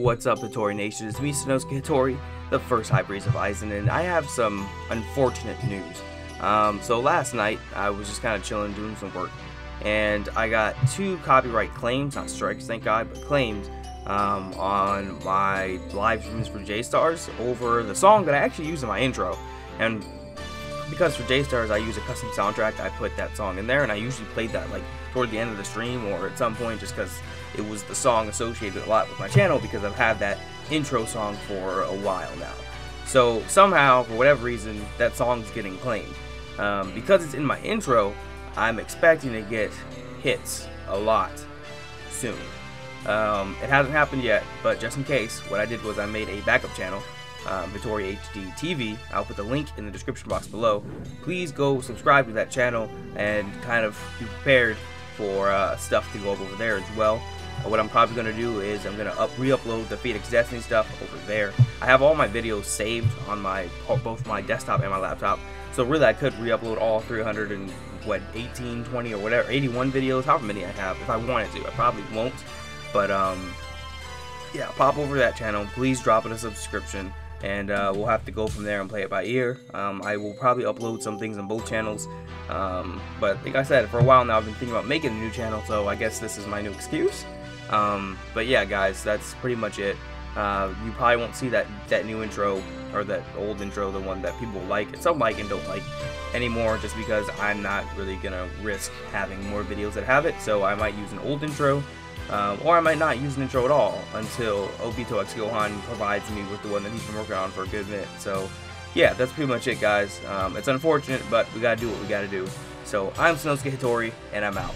What's up, Hitori Nation? It's me, Sanosuke Hitori, the first High Priest of Aizen, and I have some unfortunate news. Um, so last night, I was just kind of chilling, doing some work, and I got two copyright claims, not strikes, thank God, but claims, um, on my live streams for J-Stars over the song that I actually used in my intro. And because for J-Stars I use a custom soundtrack, I put that song in there, and I usually played that like toward the end of the stream or at some point just because it was the song associated a lot with my channel because I've had that intro song for a while now. So somehow, for whatever reason, that song's getting claimed. Um, because it's in my intro, I'm expecting to get hits a lot soon. Um, it hasn't happened yet, but just in case, what I did was I made a backup channel, um, Hitori HD TV. I'll put the link in the description box below. Please go subscribe to that channel and kind of be prepared for uh, stuff to go up over there as well. Uh, what I'm probably going to do is I'm going to up re-upload the Phoenix Destiny stuff over there. I have all my videos saved on my both my desktop and my laptop, so really I could re-upload all 300 and what 18, 20 or whatever, 81 videos, however many I have, if I wanted to. I probably won't, but um, yeah, pop over to that channel. Please drop it a subscription and uh, we'll have to go from there and play it by ear. Um, I will probably upload some things on both channels, um, but like I said, for a while now I've been thinking about making a new channel, so I guess this is my new excuse. Um, but yeah, guys, that's pretty much it. Uh, you probably won't see that that new intro or that old intro, the one that people like, some like and don't like anymore, just because I'm not really gonna risk having more videos that have it. So I might use an old intro um, or I might not use an intro at all until Obito X Gohan provides me with the one that he's been working on for a good minute. So, yeah, that's pretty much it, guys. Um, it's unfortunate, but we gotta do what we gotta do. So, I'm Sanosuke Hitori, and I'm out.